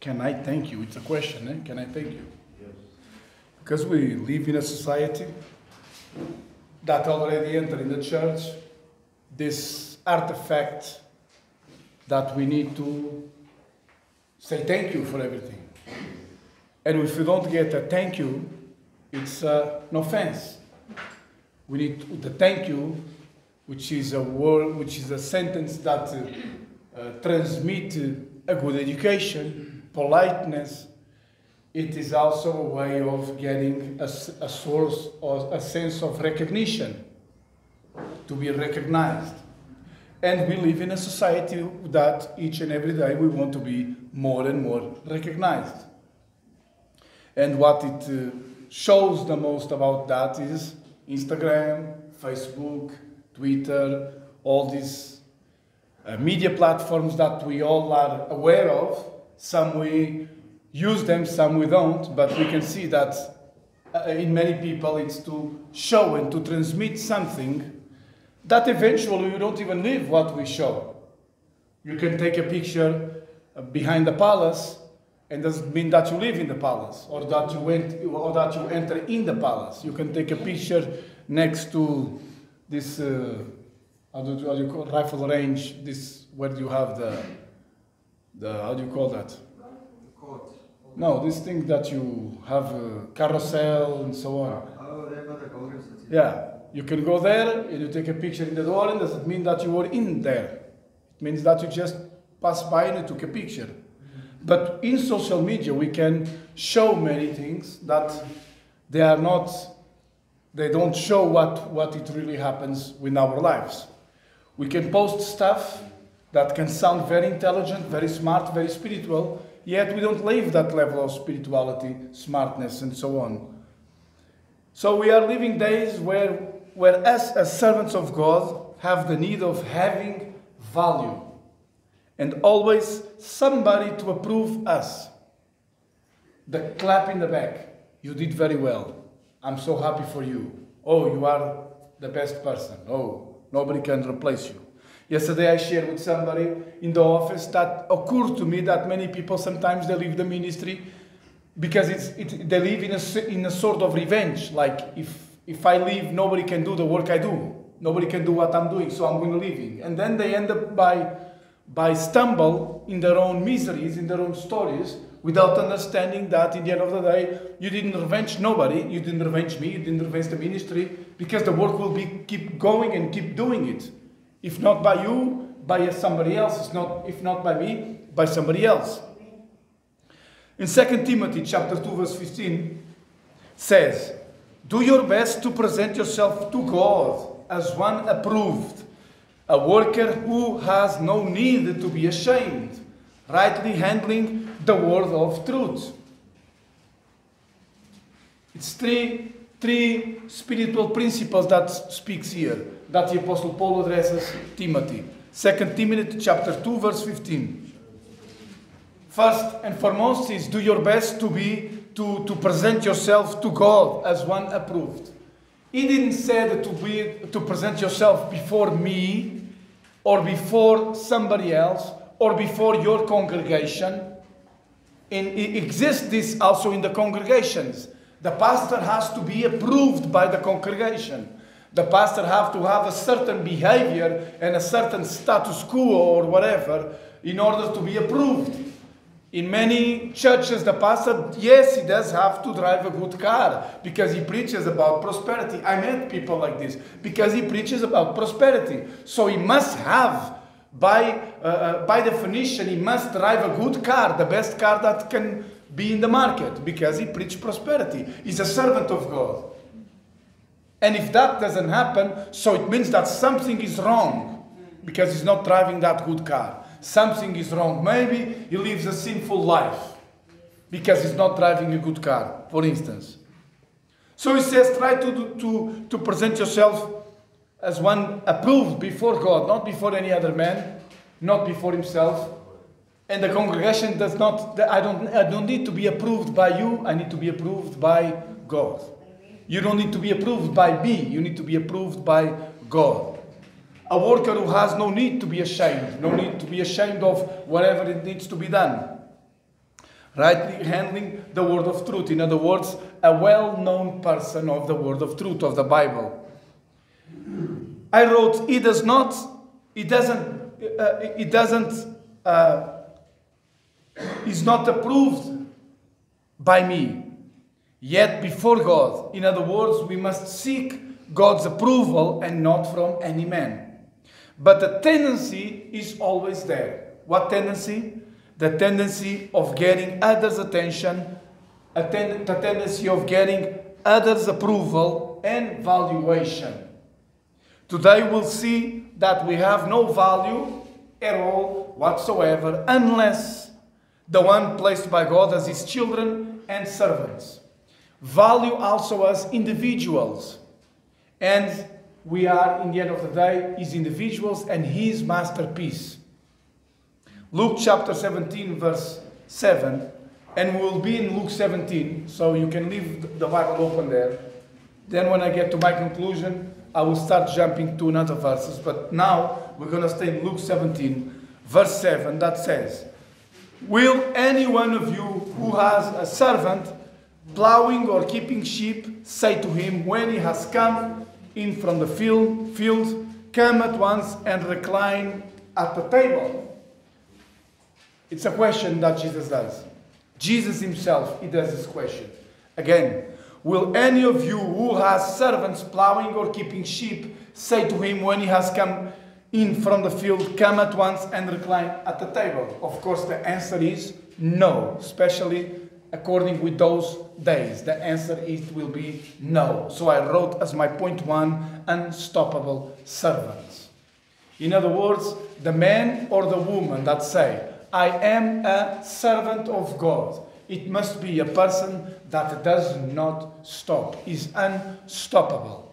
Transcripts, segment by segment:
Can I thank you? It's a question, eh? Can I thank you? Yes. Because we live in a society that already entered in the church this artifact that we need to say thank you for everything. And if we don't get a thank you, it's uh, an offense. We need the thank you, which is a word, which is a sentence that uh, uh, transmits a good education, politeness. It is also a way of getting a, a source or a sense of recognition, to be recognized. And we live in a society that each and every day we want to be more and more recognized. And what it uh, shows the most about that is Instagram, Facebook, Twitter, all these uh, media platforms that we all are aware of. Some we use them, some we don't, but we can see that uh, in many people it's to show and to transmit something that eventually you don't even live what we show. You can take a picture uh, behind the palace and doesn't mean that you live in the palace or that you went or that you enter in the palace. You can take a picture next to this uh, how, do, you call it? rifle range. This where you have the the how do you call that? No, this thing that you have a carousel and so on. Yeah, you can go there and you take a picture in the door, and doesn't mean that you were in there. It means that you just passed by and you took a picture. But in social media, we can show many things that they are not, they don't show what, what it really happens in our lives. We can post stuff that can sound very intelligent, very smart, very spiritual, yet we don't live that level of spirituality, smartness, and so on. So we are living days where, where us as servants of God have the need of having value and always somebody to approve us. The clap in the back. You did very well. I'm so happy for you. Oh, you are the best person. Oh, nobody can replace you. Yesterday I shared with somebody in the office that occurred to me that many people sometimes they leave the ministry because it's, it, they live in a, in a sort of revenge. Like if, if I leave, nobody can do the work I do. Nobody can do what I'm doing, so I'm going to leave. And then they end up by, by stumble in their own miseries, in their own stories, without understanding that in the end of the day, you didn't revenge nobody, you didn't revenge me, you didn't revenge the ministry, because the work will be keep going and keep doing it. If not by you, by somebody else. It's not, if not by me, by somebody else. In 2 Timothy chapter 2 verse 15 says, Do your best to present yourself to God as one approved, a worker who has no need to be ashamed, rightly handling the word of truth. It's three, three spiritual principles that speaks here, that the Apostle Paul addresses Timothy. 2 Timothy chapter 2 verse 15. First and foremost is do your best to be to, to present yourself to God as one approved. He didn't say to be to present yourself before me or before somebody else or before your congregation. And it exists this also in the congregations. The pastor has to be approved by the congregation. The pastor have to have a certain behavior and a certain status quo or whatever in order to be approved. In many churches, the pastor, yes, he does have to drive a good car because he preaches about prosperity. I met people like this because he preaches about prosperity. So he must have, by, uh, uh, by definition, he must drive a good car, the best car that can be in the market because he preaches prosperity. He's a servant of God. And if that doesn't happen, so it means that something is wrong because he's not driving that good car something is wrong. Maybe he lives a sinful life because he's not driving a good car, for instance. So he says, try to, to, to present yourself as one approved before God, not before any other man, not before himself. And the congregation does not, I don't, I don't need to be approved by you, I need to be approved by God. You don't need to be approved by me, you need to be approved by God a worker who has no need to be ashamed, no need to be ashamed of whatever it needs to be done. rightly handling the word of truth. In other words, a well known person of the word of truth, of the Bible. I wrote, he does not, he doesn't, uh, he doesn't, uh, is not approved by me, yet before God. In other words, we must seek God's approval and not from any man. But the tendency is always there. What tendency? The tendency of getting others' attention, ten- the tendency of getting others' approval and valuation. Today we'll see that we have no value at all whatsoever unless the one placed by God as his children and servants. Value also as individuals. And we are, in the end of the day, his individuals and his masterpiece. Luke chapter 17, verse 7, and we'll be in Luke 17, so you can leave the Bible open there. Then, when I get to my conclusion, I will start jumping to another verses. But now we're going to stay in Luke 17, verse 7, that says, Will any one of you who has a servant plowing or keeping sheep say to him when he has come in from the field, field come at once and recline at the table? It's a question that Jesus does. Jesus himself, he does this question. Again, will any of you who has servants plowing or keeping sheep say to him when he has come in from the field, come at once and recline at the table? Of course, the answer is no, especially according with those days. The answer is will be no. So I wrote as my point one, unstoppable servants. In other words, the man or the woman that say, I am a servant of God. It must be a person that does not stop, is unstoppable.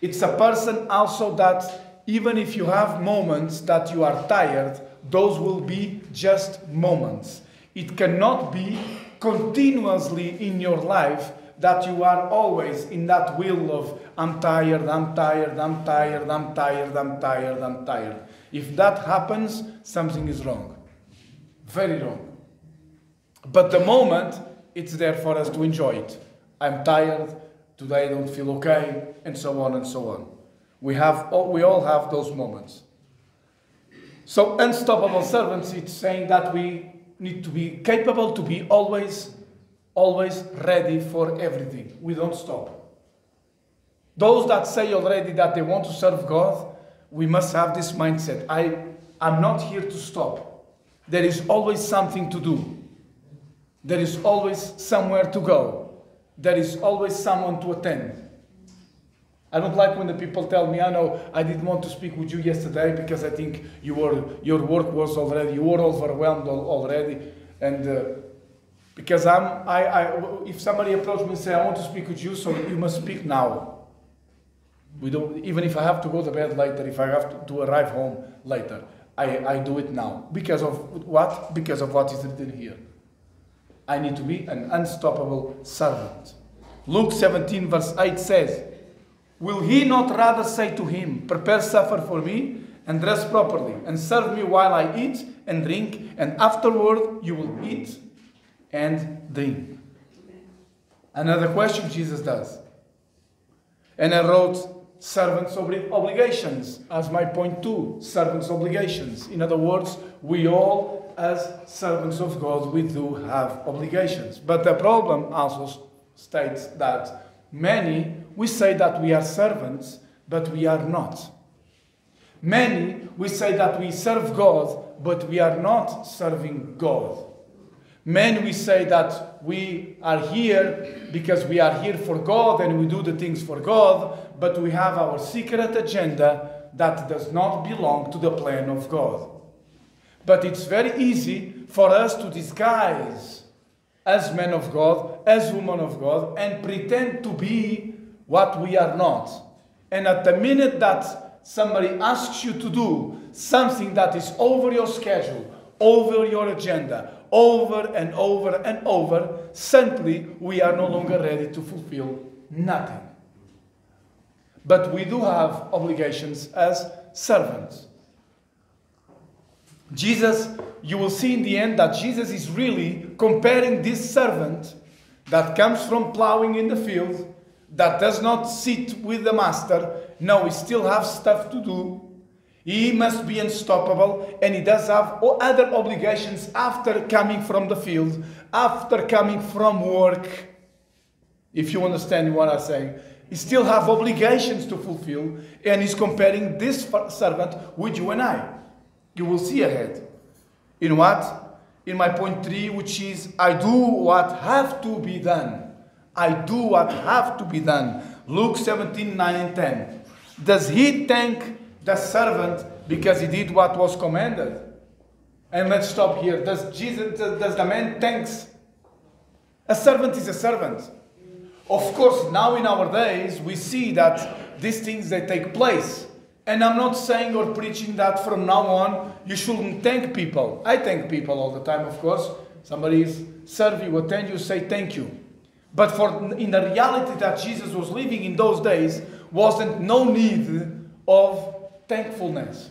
It's a person also that even if you have moments that you are tired, those will be just moments. It cannot be continuously in your life that you are always in that wheel of I'm tired, I'm tired, I'm tired, I'm tired, I'm tired, I'm tired. If that happens, something is wrong. Very wrong. But the moment, it's there for us to enjoy it. I'm tired, today I don't feel okay, and so on and so on. We, have, all, we all have those moments. So, unstoppable servants, it's saying that we need to be capable to be always, always ready for everything. We don't stop. Those that say already that they want to serve God, we must have this mindset. I, I'm not here to stop. There is always something to do. There is always somewhere to go. There is always someone to attend. I don't like when the people tell me, I know I didn't want to speak with you yesterday because I think you were, your work was already, you were overwhelmed already. And uh, because I'm, I, I, if somebody approaches me and say, I want to speak with you, so you must speak now. We don't, even if I have to go to bed later, if I have to, to arrive home later, I, I do it now. Because of what? Because of what is written here. I need to be an unstoppable servant. Luke 17, verse 8 says, Will he not rather say to him, Prepare supper for me, and dress properly, and serve me while I eat and drink, and afterward you will eat and drink? Another question Jesus does. And I wrote servants' obligations as my point two servants' obligations. In other words, we all, as servants of God, we do have obligations. But the problem also states that many we say that we are servants, but we are not. Many, we say that we serve God, but we are not serving God. Many, we say that we are here because we are here for God and we do the things for God, but we have our secret agenda that does not belong to the plan of God. But it's very easy for us to disguise as men of God, as women of God, and pretend to be what we are not. And at the minute that somebody asks you to do something that is over your schedule, over your agenda, over and over and over, simply we are no longer ready to fulfill nothing. But we do have obligations as servants. Jesus, you will see in the end that Jesus is really comparing this servant that comes from plowing in the field, that does not sit with the master. No, he still has stuff to do. He must be unstoppable and he does have other obligations after coming from the field, after coming from work. If you understand what I'm saying, he still have obligations to fulfill and he's comparing this servant with you and I. You will see ahead. In what? In my point three, which is I do what have to be done. I do what have to be done. Luke 17, 9 and 10. Does he thank the servant because he did what was commanded? And let's stop here. Does Jesus does the man thanks? A servant is a servant. Of course, now in our days we see that these things they take place. And I'm not saying or preaching that from now on you shouldn't thank people. I thank people all the time, of course. Somebody serve you, attend you, say thank you. But for in the reality that Jesus was living in those days, wasn't no need of thankfulness.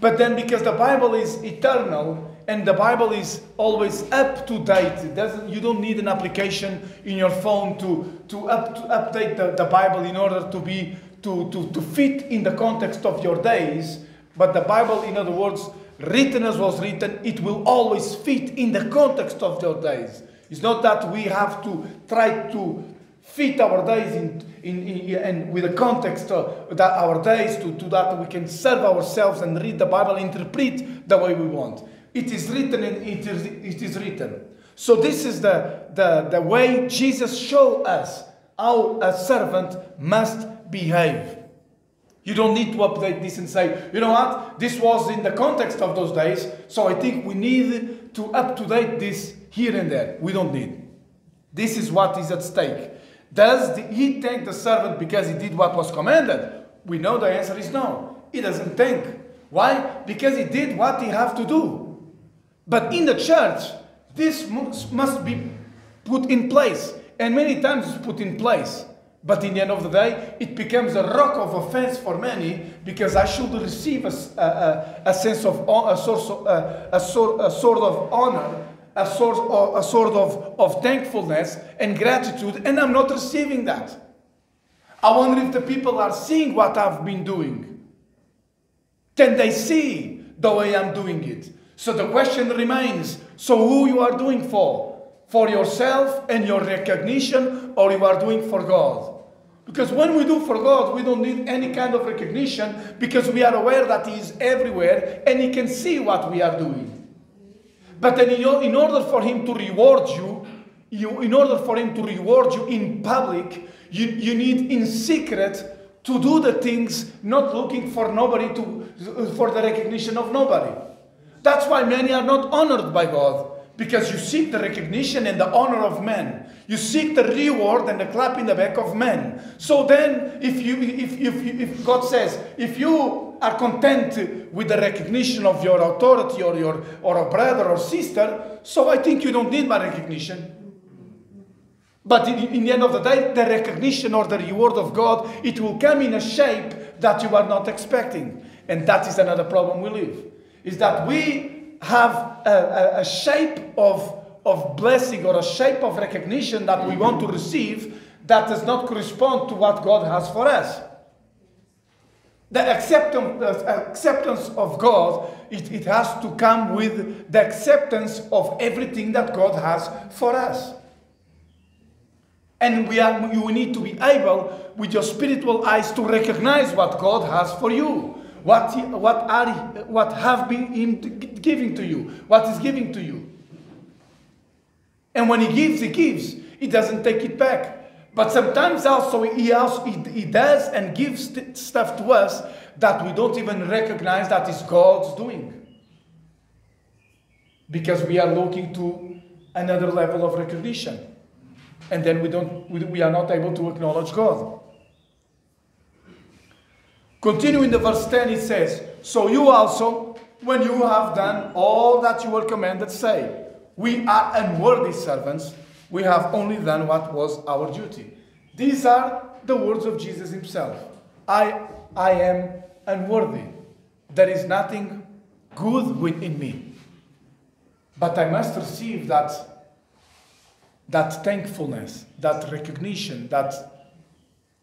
But then because the Bible is eternal and the Bible is always up to date, doesn't, you don't need an application in your phone to, to, up, to update the, the Bible in order to be to, to, to fit in the context of your days. But the Bible, in other words, written as was written, it will always fit in the context of your days. It's not that we have to try to fit our days in, in, in, and with the context of that our days to, to that we can serve ourselves and read the Bible, interpret the way we want. It is written and it is, it is written. So this is the, the, the way Jesus showed us how a servant must behave. You don't need to update this and say, you know what, this was in the context of those days, so I think we need to up to date this here and there. We don't need. This is what is at stake. Does the, he thank the servant because he did what was commanded? We know the answer is no. He doesn't thank. Why? Because he did what he have to do. But in the church, this must be put in place. And many times it's put in place. But in the end of the day, it becomes a rock of offense for many because I should receive a, a, a sense of a source, a, a, sort, a sort of honor, a sort of, a sort of, of thankfulness and gratitude, and I'm not receiving that. I wonder if the people are seeing what I've been doing. Can they see the way I'm doing it? So the question remains so who you are doing for? For yourself and your recognition, or you are doing for God? Because when we do for God, we don't need any kind of recognition because we are aware that He is everywhere and He can see what we are doing. But then, in order for Him to reward you, you in order for Him to reward you in public, you, you need in secret to do the things not looking for nobody to for the recognition of nobody. That's why many are not honored by God because you seek the recognition and the honor of men. You seek the reward and the clap in the back of men. So then, if you, if, if, if God says, if you are content with the recognition of your authority or your or a brother or sister, so I think you don't need my recognition. But in, in the end of the day, the recognition or the reward of God, it will come in a shape that you are not expecting. And that is another problem we live. Is that we have a, a, a shape of, of blessing or a shape of recognition that we want to receive that does not correspond to what God has for us. The acceptance, acceptance of God, it, it has to come with the acceptance of everything that God has for us. And we, are, we need to be able, with your spiritual eyes, to recognize what God has for you what, what, are, what have been giving to you, what is giving to you. And when he gives, he gives. He doesn't take it back. But sometimes also he, also, he, he does and gives stuff to us that we don't even recognize that is God's doing. Because we are looking to another level of recognition. And then we, don't, we, we are not able to acknowledge God. Continuing the verse 10, it says, So you also, when you have done all that you were commanded, say, We are unworthy servants, we have only done what was our duty. These are the words of Jesus himself. I, I am unworthy. There is nothing good within me. But I must receive that, that thankfulness, that recognition, that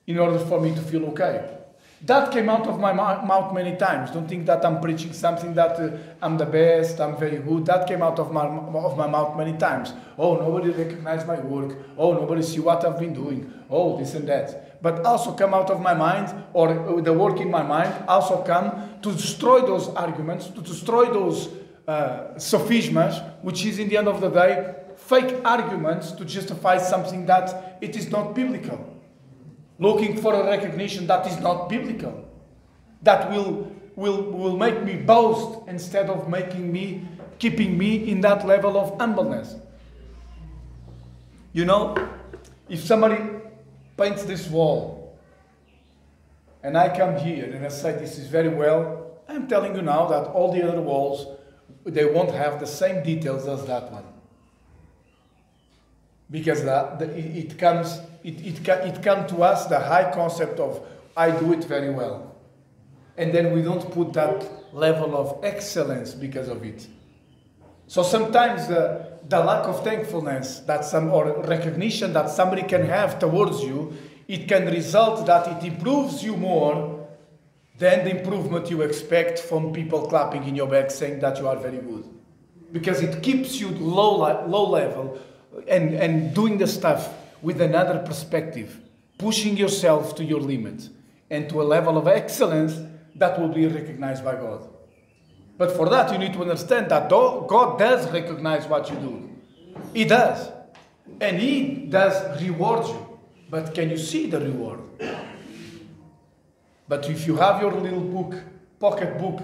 in order for me to feel okay. That came out of my mouth many times. Don't think that I'm preaching something that uh, I'm the best, I'm very good. That came out of my, of my mouth many times. Oh, nobody recognized my work. Oh, nobody see what I've been doing. Oh, this and that. But also come out of my mind, or the work in my mind, also come to destroy those arguments, to destroy those uh, sophismas, which is in the end of the day fake arguments to justify something that it is not biblical looking for a recognition that is not biblical, that will, will, will make me boast instead of making me, keeping me in that level of humbleness. You know, if somebody paints this wall and I come here and I say this is very well, I'm telling you now that all the other walls they won't have the same details as that one because that, the, it, it, comes it, it, it comes to us the high concept of I do it very well. And then we don't put that level of excellence because of it. So sometimes the, the lack of thankfulness that some or recognition that somebody can have towards you, it can result that it improves you more than the improvement you expect from people clapping in your back saying that you are very good. Because it keeps you low, low level and, and doing the stuff with another perspective, pushing yourself to your limit and to a level of excellence that will be recognized by God. But for that, you need to understand that God does recognize what you do. He does. And He does reward you. But can you see the reward? But if you have your little book, pocket book,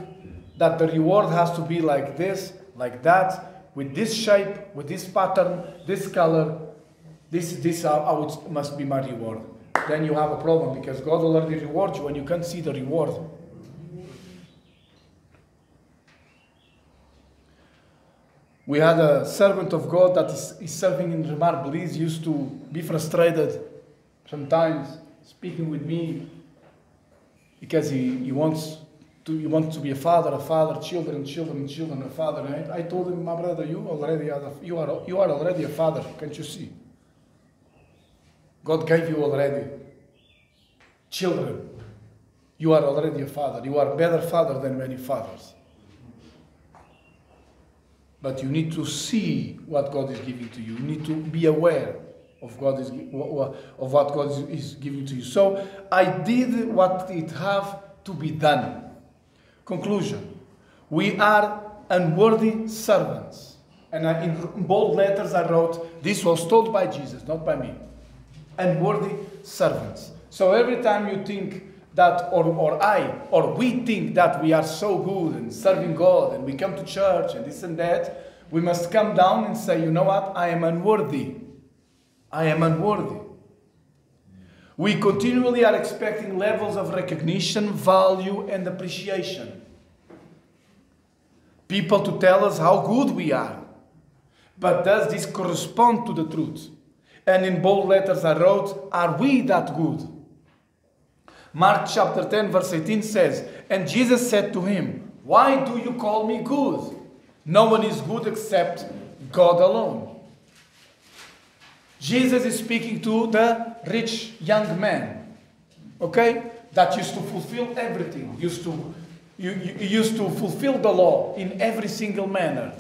that the reward has to be like this, like that, with this shape, with this pattern, this color, this, this uh, how it must be my reward. Then you have a problem because God already reward you and you can't see the reward. We had a servant of God that is, is serving in Remar Belize, used to be frustrated sometimes speaking with me because he, he wants to, you want to be a father, a father, children, children, children, a father. I, I told him, my brother, you already are, you are, you are already a father. Can't you see? God gave you already children. You are already a father. You are a better father than many fathers. But you need to see what God is giving to you. You need to be aware of God is of what God is giving to you. So I did what it have to be done. Conclusion We are unworthy servants. And I, in bold letters I wrote, This was told by Jesus, not by me. Unworthy servants. So every time you think that, or, or I, or we think that we are so good and serving God and we come to church and this and that, we must come down and say, you know what? I am unworthy. I am unworthy. We continually are expecting levels of recognition, value, and appreciation. People to tell us how good we are. But does this correspond to the truth? And in bold letters I wrote, Are we that good? Mark chapter 10, verse 18 says, And Jesus said to him, Why do you call me good? No one is good except God alone. Jesus is speaking to the rich young man, okay, that used to fulfill everything, used to, you, you used to fulfill the law in every single manner.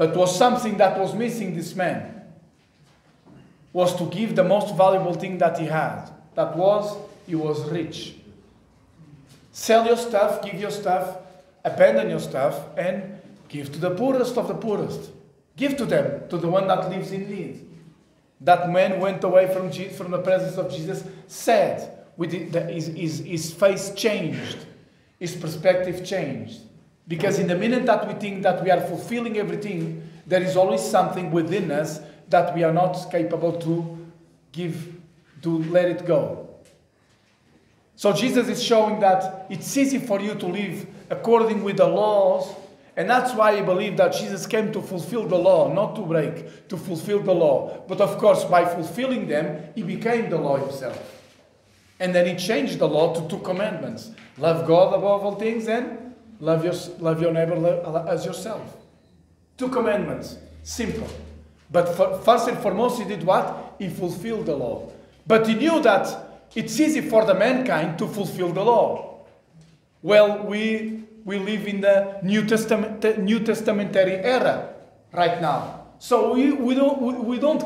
But was something that was missing this man was to give the most valuable thing that he had. That was he was rich. Sell your stuff, give your stuff, abandon your stuff, and give to the poorest of the poorest. Give to them, to the one that lives in need. That man went away from, Jesus, from the presence of Jesus sad, with his, his, his face changed, his perspective changed. Because in the minute that we think that we are fulfilling everything, there is always something within us that we are not capable to give, to let it go. So Jesus is showing that it's easy for you to live according with the laws and that's why I believe that Jesus came to fulfill the law, not to break, to fulfill the law. But of course, by fulfilling them, he became the law himself. And then he changed the law to two commandments love God above all things and love your, love your neighbor uh, as yourself. Two commandments, simple. But for, first and foremost, he did what? He fulfilled the law. But he knew that it's easy for the mankind to fulfill the law. Well, we, we live in the New, Testament, New Testamentary era right now. So we, we, don't, we, we don't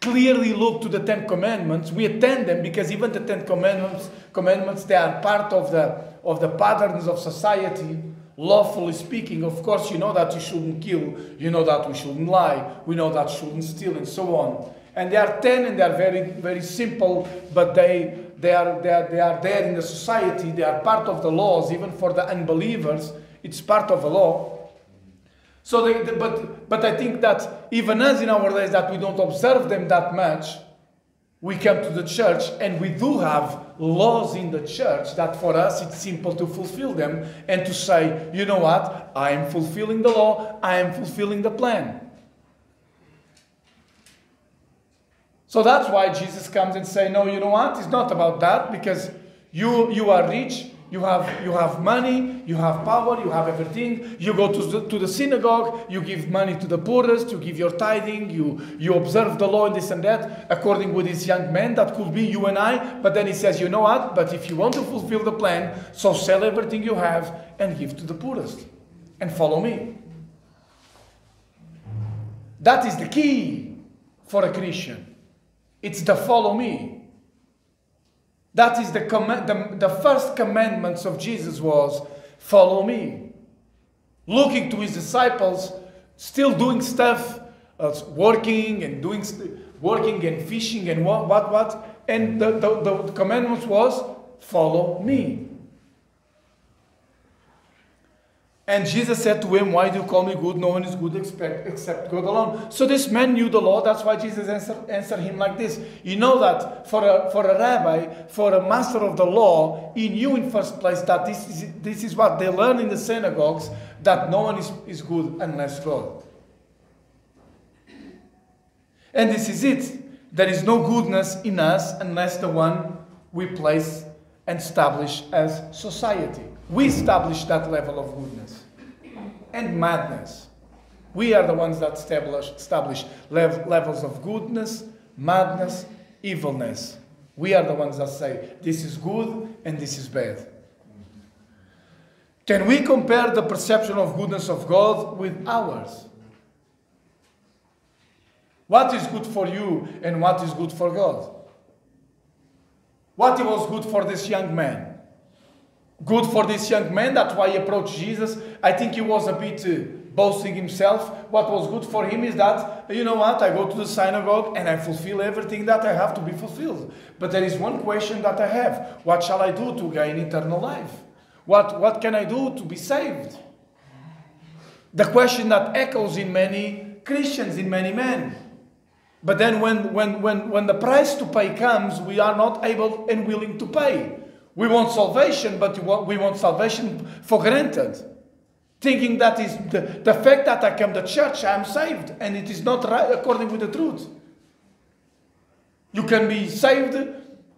clearly look to the Ten Commandments. We attend them because even the Ten Commandments, commandments they are part of the, of the patterns of society lawfully speaking, of course, you know that you shouldn't kill, you know that we shouldn't lie, we know that shouldn't steal, and so on. And they are 10 and they are very, very simple, but they, they, are, they, are, they are there in the society, they are part of the laws, even for the unbelievers, it's part of the law. So, they, but, but I think that even us in our days that we don't observe them that much, we come to the church and we do have laws in the church that for us it's simple to fulfill them and to say, you know what, I am fulfilling the law, I am fulfilling the plan. So that's why Jesus comes and say, no, you know what, it's not about that because you, you are rich, you have, you have money, you have power, you have everything. You go to the, to the synagogue, you give money to the poorest, you give your tithing, you, you observe the law and this and that, according with this young man, that could be you and I. But then he says, you know what? But if you want to fulfill the plan, so sell everything you have and give to the poorest and follow me. That is the key for a Christian. It's the follow me. That is the, the, the first commandments of Jesus was follow me. Looking to his disciples, still doing stuff, uh, working and doing working and fishing and what what what. And the, the, the commandment was follow me. And Jesus said to him, Why do you call me good? No one is good except God alone. So this man knew the law. That's why Jesus answered, answered him like this. You know that for a, for a rabbi, for a master of the law, he knew in first place that this is, this is what they learn in the synagogues that no one is, is good unless God. And this is it. There is no goodness in us unless the one we place and establish as society. We establish that level of goodness and madness. We are the ones that establish, establish lev- levels of goodness, madness, evilness. We are the ones that say this is good and this is bad. Can we compare the perception of goodness of God with ours? What is good for you and what is good for God? What was good for this young man? Good for this young man. That's why he approached Jesus. I think he was a bit uh, boasting himself. What was good for him is that, you know what, I go to the synagogue and I fulfill everything that I have to be fulfilled. But there is one question that I have What shall I do to gain eternal life? What, what can I do to be saved? The question that echoes in many Christians, in many men. But then when, when, when, when the price to pay comes, we are not able and willing to pay. We want salvation, but we want salvation for granted. Thinking that is the, the fact that I come to church, I am saved, and it is not right according with the truth. You can be saved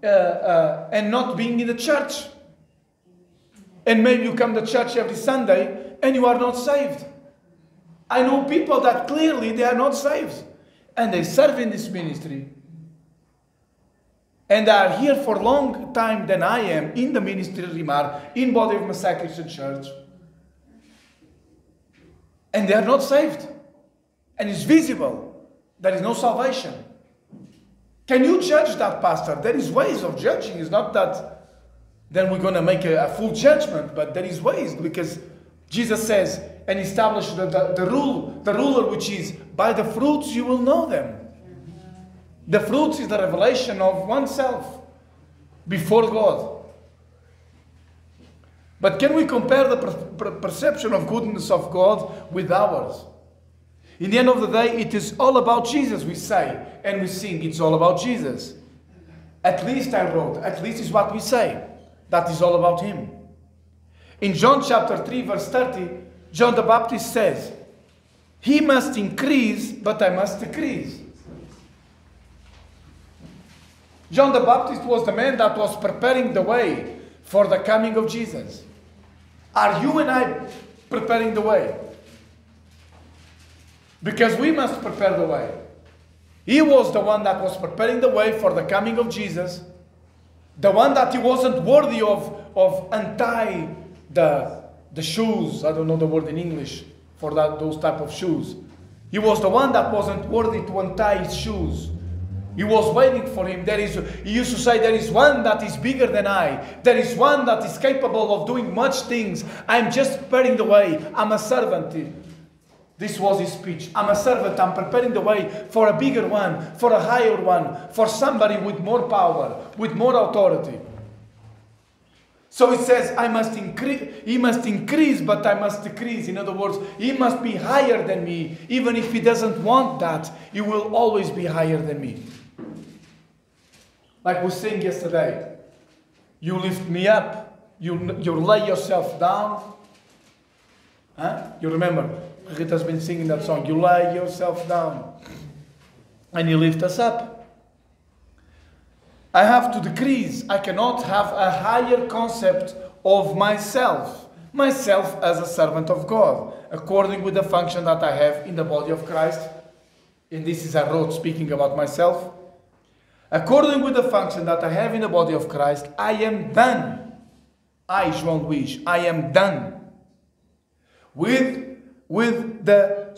uh, uh, and not being in the church. And maybe you come to church every Sunday and you are not saved. I know people that clearly they are not saved. And they serve in this ministry and are here for a long time than I am in the ministry of Remar, in Body of Messiah Christian Church. And they are not saved. And it's visible. There is no salvation. Can you judge that, Pastor? There is ways of judging. It's not that then we're going to make a, a full judgment, but there is ways because Jesus says and establish the, the, the rule, the ruler which is by the fruits you will know them. The fruits is the revelation of oneself before God. But can we compare the per- perception of goodness of God with ours? In the end of the day, it is all about Jesus, we say, and we sing, it's all about Jesus. At least I wrote, at least is what we say. That is all about Him. In John chapter 3, verse 30, John the Baptist says, He must increase, but I must decrease. John the Baptist was the man that was preparing the way for the coming of Jesus. Are you and I preparing the way? Because we must prepare the way. He was the one that was preparing the way for the coming of Jesus, the one that he wasn't worthy of, of untie the, the shoes. I don't know the word in English for that, those type of shoes. He was the one that wasn't worthy to untie his shoes. He was waiting for him. There is, he used to say, There is one that is bigger than I. There is one that is capable of doing much things. I'm just preparing the way. I'm a servant. This was his speech. I'm a servant. I'm preparing the way for a bigger one, for a higher one, for somebody with more power, with more authority. So it says, I must increase, he must increase, but I must decrease. In other words, he must be higher than me. Even if he doesn't want that, he will always be higher than me. Like we sang yesterday, you lift me up, you, you lay yourself down. Huh? You remember, Rita's been singing that song. You lay yourself down and you lift us up. I have to decrease. I cannot have a higher concept of myself. Myself as a servant of God, according with the function that I have in the body of Christ. And this is a road speaking about myself. According with the function that I have in the body of Christ, I am done. I, João Luís, I am done. With, with, the,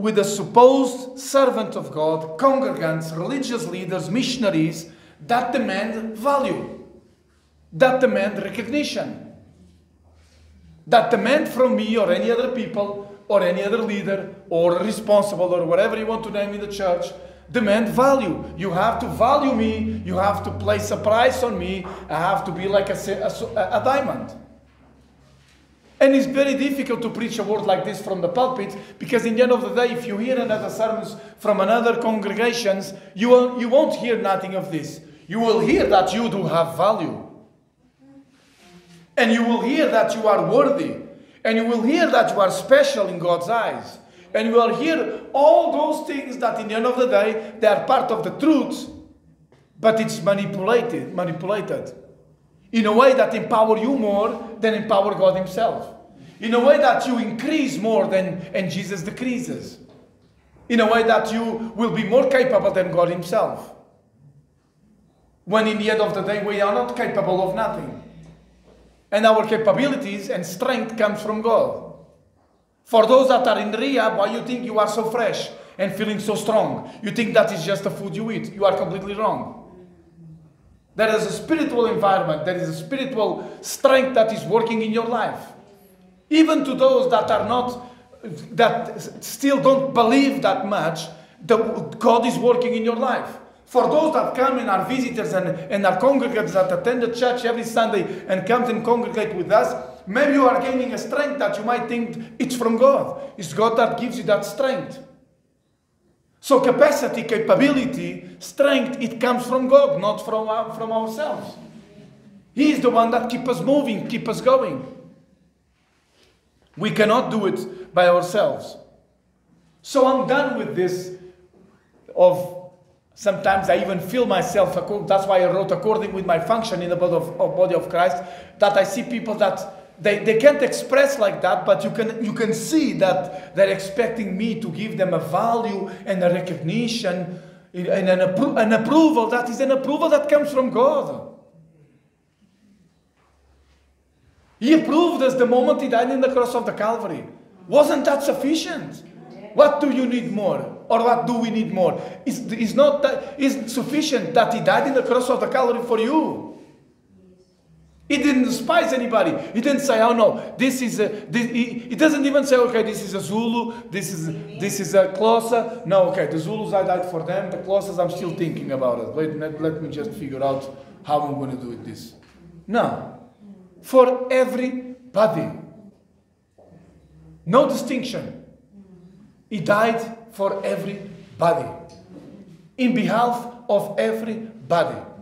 with the supposed servant of God, congregants, religious leaders, missionaries that demand value, that demand recognition, that demand from me or any other people or any other leader or responsible or whatever you want to name in the church demand value. You have to value me. You have to place a price on me. I have to be like a, a, a, diamond. And it's very difficult to preach a word like this from the pulpit because, in the end of the day, if you hear another sermons from another congregations, you, will, you won't hear nothing of this. You will hear that you do have value. And you will hear that you are worthy. And you will hear that you are special in God's eyes. And you will hear all those things that in the end of the day, they are part of the truth, but it's manipulated, manipulated in a way that empower you more than empower God Himself. In a way that you increase more than and Jesus decreases. In a way that you will be more capable than God Himself. When in the end of the day we are not capable of nothing. And our capabilities and strength comes from God. For those that are in rehab, why you think you are so fresh and feeling so strong? You think that is just the food you eat. You are completely wrong. There is a spiritual environment, there is a spiritual strength that is working in your life. Even to those that are not, that still don't believe that much, the, God is working in your life. For those that come and are visitors and, and are congregants that attend the church every Sunday and come and congregate with us, maybe you are gaining a strength that you might think it's from God. It's God that gives you that strength. So capacity, capability, strength, it comes from God, not from, our, from ourselves. He is the one that keeps us moving, keep us going. We cannot do it by ourselves. So I'm done with this of Sometimes I even feel myself, that's why I wrote according with my function in the body of, of, body of Christ, that I see people that they, they can't express like that, but you can, you can see that they're expecting me to give them a value and a recognition and an, appro an approval. That is an approval that comes from God. He approved us the moment He died in the cross of the Calvary. Wasn't that sufficient? What do you need more? Or what do we need more? It's, it's not that, it's sufficient that he died in the cross of the Calvary for you. He didn't despise anybody. He didn't say, "Oh no, this is a." This, he, he, doesn't even say, "Okay, this is a Zulu. This is this is a Xhosa." No, okay, the Zulus I died for them. The Xhosas I'm still thinking about it. Let, let, let me just figure out how I'm going to do this. No, for everybody, no distinction. He died for everybody, in behalf of everybody.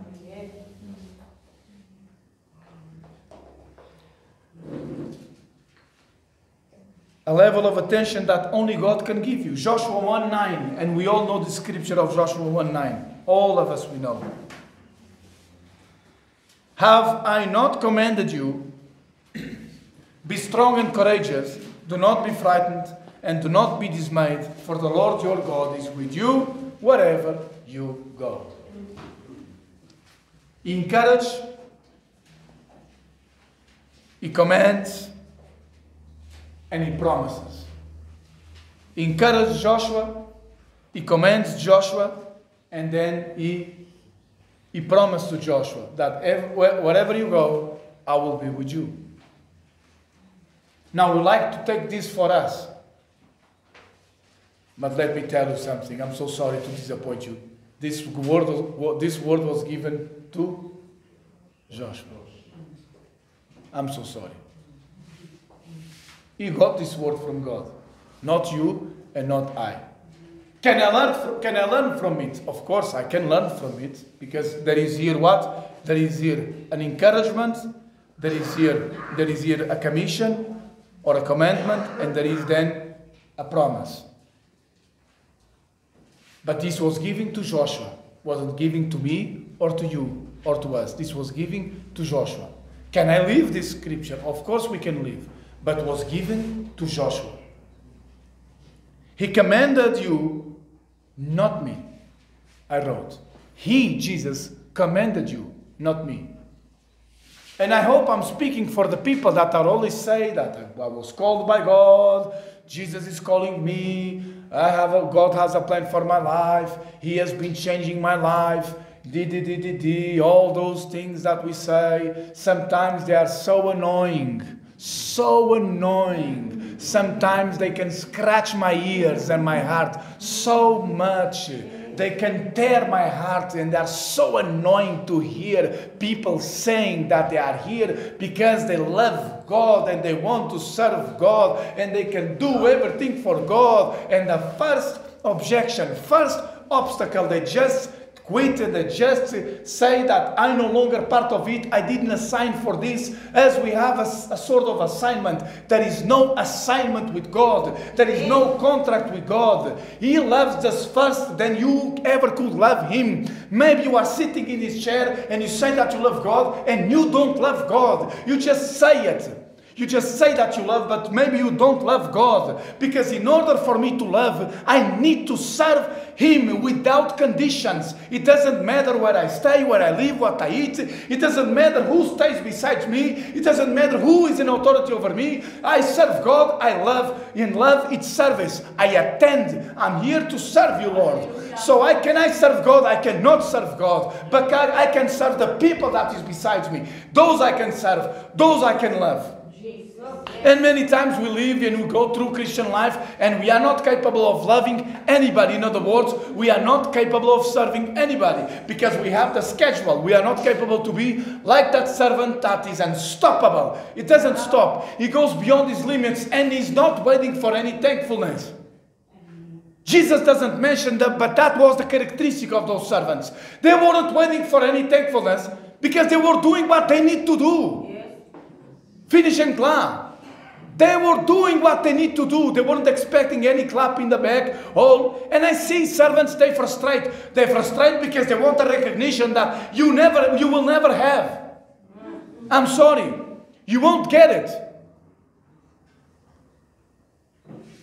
A level of attention that only God can give you. Joshua 1 9, and we all know the scripture of Joshua 1 9. All of us we know. Have I not commanded you? Be strong and courageous. Do not be frightened and do not be dismayed, for the Lord your God is with you wherever you go. He encourages, he commands, and he promises. He encourages Joshua, he commands Joshua, and then he, he promised to Joshua that wherever you go, I will be with you. Now, we like to take this for us. But let me tell you something. I'm so sorry to disappoint you. This word, this word was given to Joshua. I'm so sorry. He got this word from God, not you and not I. Can I learn from, can I learn from it? Of course, I can learn from it because there is here what? There is here an encouragement, there is here there is here a commission or a commandment, and there is then a promise. But this was given to Joshua, wasn't given to me or to you or to us. This was given to Joshua. Can I leave this scripture? Of course we can leave, but was given to Joshua. He commanded you, not me. I wrote. He, Jesus, commanded you, not me. And I hope I'm speaking for the people that are always say that I was called by God, Jesus is calling me, I have a, God has a plan for my life, He has been changing my life. D, d, d, d, d, all those things that we say, sometimes they are so annoying, so annoying. Sometimes they can scratch my ears and my heart so much they can tear my heart and they're so annoying to hear people saying that they are here because they love God and they want to serve God and they can do everything for God. And the first objection, first obstacle they just quit and just say that I'm no longer part of it. I didn't assign for this. As we have a, a, sort of assignment, there is no assignment with God. There is no contract with God. He loves us first than you ever could love Him. Maybe you are sitting in His chair and you say that you love God and you don't love God. You just say it. You just say that you love, but maybe you don't love God. Because in order for me to love, I need to serve Him without conditions. It doesn't matter where I stay, where I live, what I eat. It doesn't matter who stays beside me. It doesn't matter who is in authority over me. I serve God. I love. In love, it's service. I attend. I'm here to serve you, Lord. So I can I serve God? I cannot serve God. But I, I can serve the people that is beside me. Those I can serve. Those I can love. And many times we live and we go through Christian life and we are not capable of loving anybody. In other words, we are not capable of serving anybody because we have the schedule. We are not capable to be like that servant that is unstoppable. It doesn't stop, he goes beyond his limits and he's not waiting for any thankfulness. Jesus doesn't mention that, but that was the characteristic of those servants. They weren't waiting for any thankfulness because they were doing what they need to do. Finish and clap. They were doing what they need to do. They weren't expecting any clap in the back. Oh, and I see servants they frustrate. They frustrate because they want a recognition that you never, you will never have. I'm sorry, you won't get it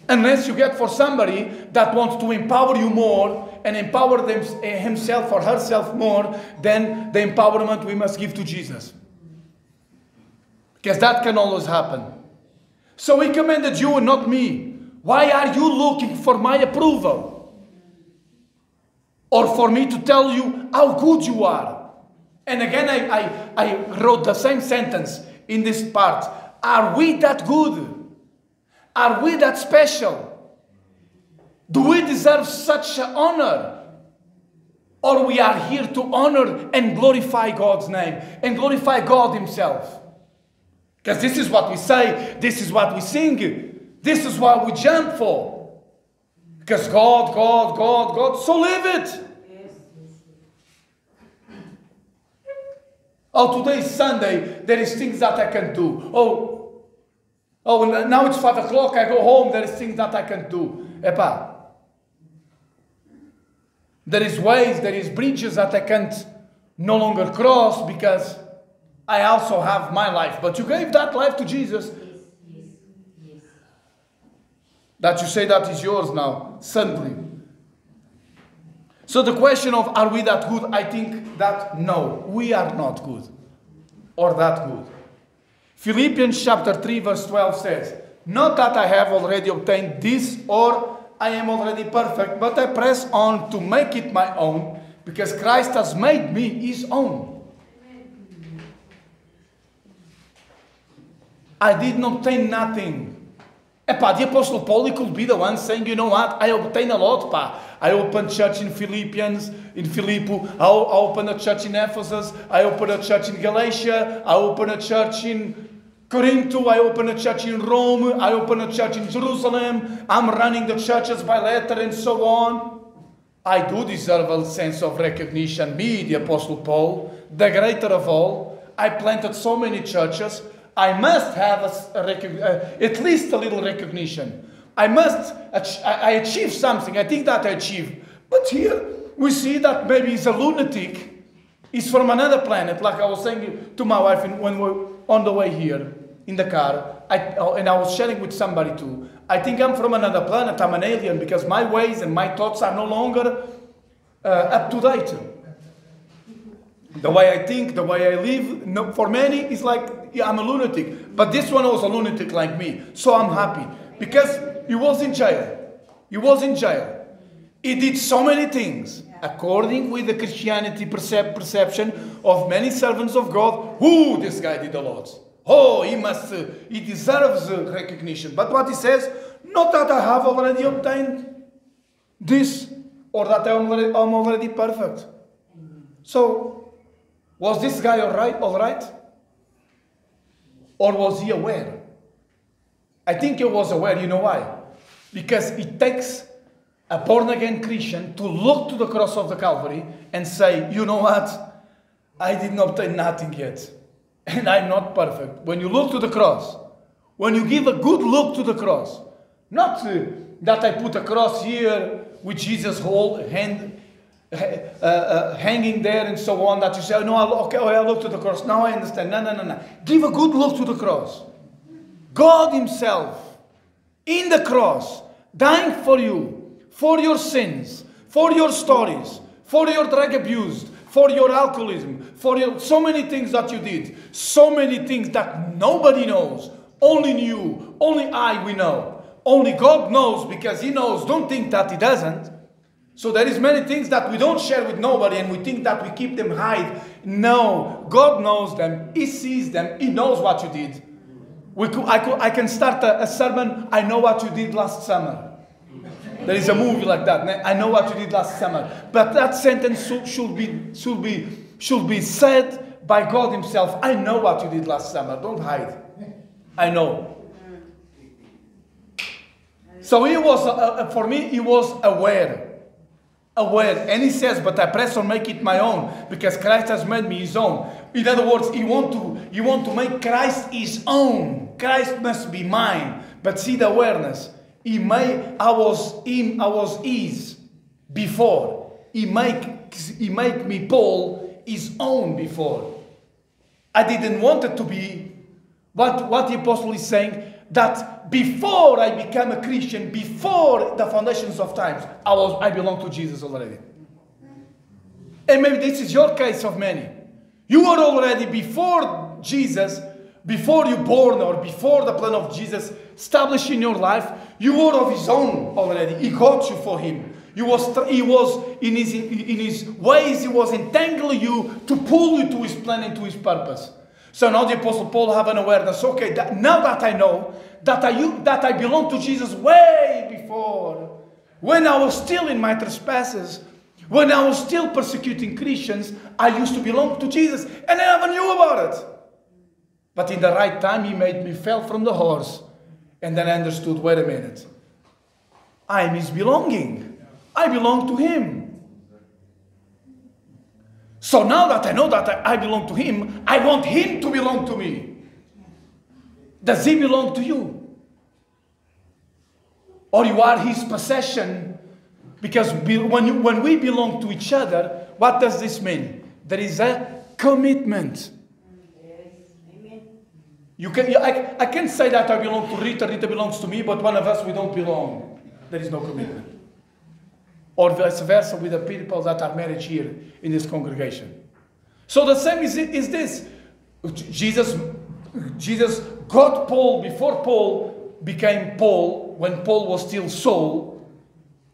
unless you get for somebody that wants to empower you more and empower them, eh, himself or herself more than the empowerment we must give to Jesus. Because that can always happen. So he commanded you and not me. Why are you looking for my approval? Or for me to tell you how good you are? And again, I, I, I wrote the same sentence in this part. Are we that good? Are we that special? Do we deserve such honor? Or we are here to honor and glorify God's name and glorify God Himself? Because this is what we say, this is what we sing, this is what we jump for. Because God, God, God, God, so live it. Oh, today is Sunday, there is things that I can do. Oh, oh, now it's five o'clock, I go home, there is things that I can do. Epa. There is ways, there is bridges that I can't no longer cross because I also have my life. But you gave that life to Jesus. that you say that is yours now, suddenly. So the question of are we that good? I think that no, we are not good or that good. Philippians chapter 3, verse 12 says, Not that I have already obtained this or I am already perfect, but I press on to make it my own because Christ has made me his own. I didn't obtain nothing. Epá, the Apostle Paul he could be the one saying, you know what, I obtained a lot, pá. I opened a church in Philippians, in Philippi. I opened a church in Ephesus. I opened a church in Galatia. I opened a church in Corinth. I opened a church in Rome. I opened a church in Jerusalem. I'm running the churches by letter and so on. I do deserve a sense of recognition. Me, the Apostle Paul, the greater of all. I planted so many churches. I must have a, a, uh, at least a little recognition. I must, I achieve something. I think that I achieve. But here we see that maybe he's a lunatic. He's from another planet, like I was saying to my wife when we were on the way here in the car. I, oh, and I was sharing with somebody too. I think I'm from another planet. I'm an alien because my ways and my thoughts are no longer uh, up to date. The way I think, the way I live, no, for many, is like yeah, I'm a lunatic. But this one was a lunatic like me. So I'm happy because he was in jail. He was in jail. He did so many things according with the Christianity percep- perception of many servants of God. Who this guy did a lot. Oh, he must, uh, he deserves uh, recognition. But what he says, not that I have already obtained this or that I'm already, I'm already perfect. So, was this guy all right? All right? Or was he aware? I think he was aware. You know why? Because it takes a born again Christian to look to the cross of the Calvary and say, you know what? I did not obtain nothing yet. And I'm not perfect. When you look to the cross, when you give a good look to the cross, not uh, that I put a cross here with Jesus' whole hand uh, uh, hanging there and so on, that you say, oh, no, I, okay, oh, I look to the cross. Now I understand. No, no, no, no. Give a good look to the cross. God Himself in the cross, dying for you, for your sins, for your stories, for your drug abuse, for your alcoholism, for your, so many things that you did, so many things that nobody knows, only you, only I we know. Only God knows because He knows. Don't think that He doesn't. So there is many things that we don't share with nobody and we think that we keep them hide. No, God knows them. He sees them. He knows what you did. We could, I, could, I can start a, a sermon, I know what you did last summer. There is a movie like that. I know what you did last summer. But that sentence should be, should be, should be said by God Himself. I know what you did last summer. Don't hide. I know. So he was, uh, uh for me, he was aware. Aware. And he says, but I press on make it my own because Christ has made me his own. In other words, he want to, he want to make Christ his own. Christ must be mine. But see the awareness. He may, I was him, I was his before. He make, he make me Paul his own before. I didn't want it to be what, what the apostle is saying that before I became a Christian, before the foundations of times, I was I belong to Jesus already. And maybe this is your case of many. You were already before Jesus, before you born or before the plan of Jesus established in your life, you were of his own already. He got you for him. He was, he was in, his, in his ways, he was entangling you to pull you to his plan and to his purpose. So now the Apostle Paul have an awareness. Okay, that, now that I know that I, that I belong to Jesus way before, when I was still in my trespasses, when I was still persecuting Christians, I used to belong to Jesus and I never knew about it. But in the right time, he made me fell from the horse. And then I understood wait a minute. I am his belonging. I belong to him. So now that I know that I belong to him, I want him to belong to me. Does he belong to you? Or you are his possession? Because when, you, when we belong to each other, what does this mean? There is a commitment. You can, I, I can't say that I belong to Rita, Rita belongs to me, but one of us we don't belong. There is no commitment. Or vice versa with the people that are married here in this congregation. So the same is, is this. Jesus, Jesus got Paul before Paul became Paul, when Paul was still Saul.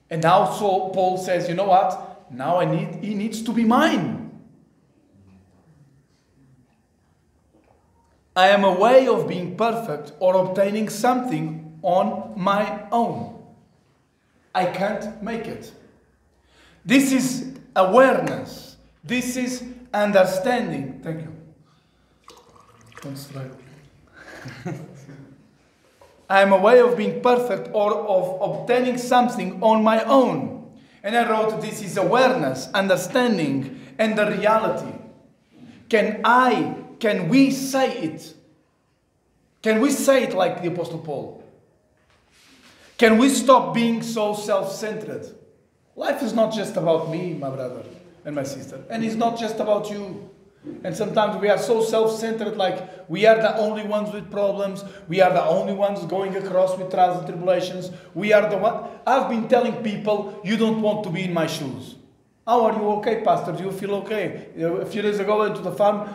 And now Saul, Paul says, you know what? Now I need, he needs to be mine. I am a way of being perfect or obtaining something on my own. I can't make it. This is awareness. This is understanding. Thank you. I am a way of being perfect or of obtaining something on my own. And I wrote this is awareness, understanding, and the reality. Can I can we say it? Can we say it like the Apostle Paul? Can we stop being so self centered? Life is not just about me, my brother and my sister, and it's not just about you. And sometimes we are so self centered, like we are the only ones with problems, we are the only ones going across with trials and tribulations. We are the one. I've been telling people, you don't want to be in my shoes. How are you okay, Pastor? Do you feel okay? A few days ago, I went to the farm.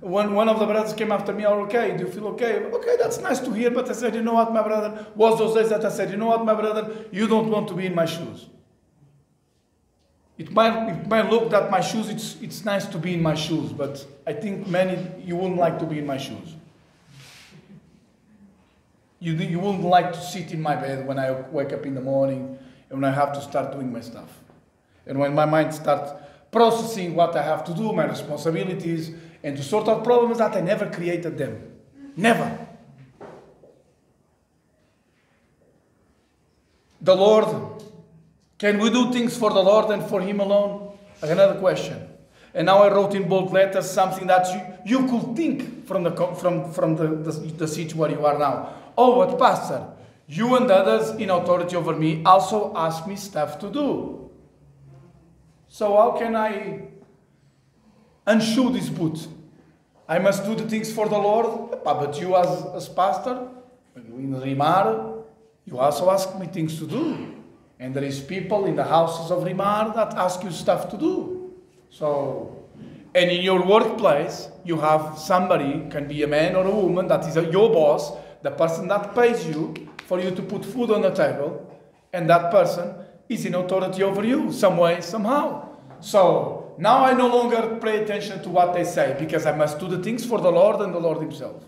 When one of the brothers came after me, are okay? Do you feel okay? Okay, that's nice to hear. But I said, you know what, my brother? Was those days that I said, you know what, my brother? You don't want to be in my shoes. It might, it might look that my shoes, it's, it's nice to be in my shoes, but I think many, you wouldn't like to be in my shoes. You, you wouldn't like to sit in my bed when I wake up in the morning and when I have to start doing my stuff. And when my mind starts processing what I have to do, my responsibilities, and to sort out problems that I never created them. Never. The Lord, can we do things for the Lord and for Him alone? Another question. And now I wrote in bold letters something that you, you could think from the, from, from the, the, the seat where you are now. Oh, but Pastor, you and others in authority over me also ask me stuff to do. So how can I unshoe this boot. I must do the things for the Lord. But you, as, as pastor, in Remar, you also ask me things to do. And there is people in the houses of Remar that ask you stuff to do. So, and in your workplace, you have somebody, can be a man or a woman, that is a, your boss, the person that pays you for you to put food on the table, and that person is in authority over you, some way, somehow. So now I no longer pay attention to what they say because I must do the things for the Lord and the Lord Himself.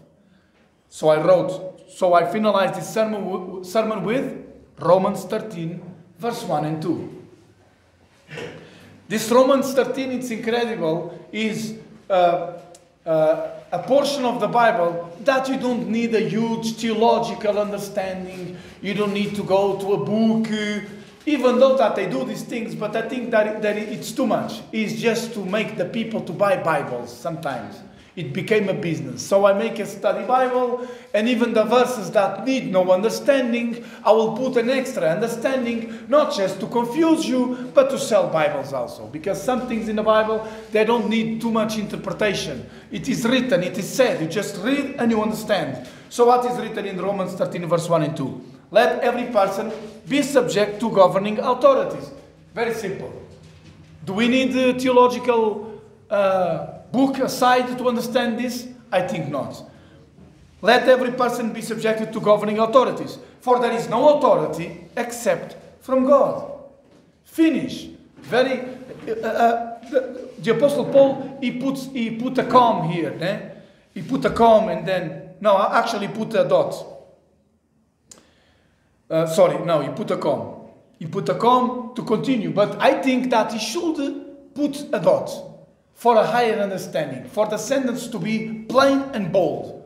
So I wrote, so I finalized this sermon, sermon with Romans 13, verse 1 and 2. This Romans 13, it's incredible, is uh, uh, a portion of the Bible that you don't need a huge theological understanding. You don't need to go to a book. Even though that they do these things, but I think that, that it's too much. It's just to make the people to buy Bibles sometimes. It became a business. So I make a study Bible, and even the verses that need no understanding, I will put an extra understanding, not just to confuse you, but to sell Bibles also. Because some things in the Bible, they don't need too much interpretation. It is written, it is said, you just read and you understand. So what is written in Romans 13, verse 1 and 2? Let every person be subject to governing authorities. Very simple. Do we need a theological uh, book aside to understand this? I think not. Let every person be subjected to governing authorities, for there is no authority except from God. Finish. Very. Uh, uh, the, the, Apostle Paul he puts he put a comma here. Eh? He put a comma and then no, actually put a dot. Uh, sorry, no, he put a comma. He put a comma to continue, but I think that he should put a dot for a higher understanding, for the sentence to be plain and bold.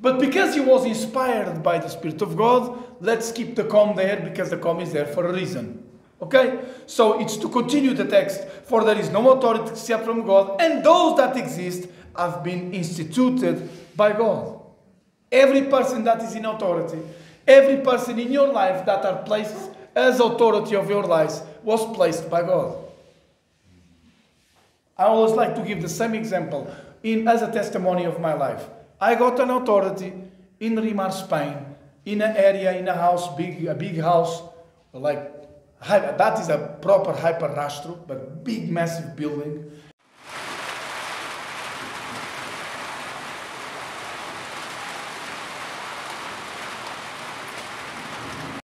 But because he was inspired by the Spirit of God, let's keep the comma there because the comma is there for a reason. Okay? So it's to continue the text, for there is no authority except from God, and those that exist have been instituted by God. Every person that is in authority Every person in your life that are placed as authority of your lives was placed by God. I always like to give the same example in as a testimony of my life. I got an authority in Remar, Spain, in an area, in a house, big, a big house, like that is a proper hyper but big, massive building.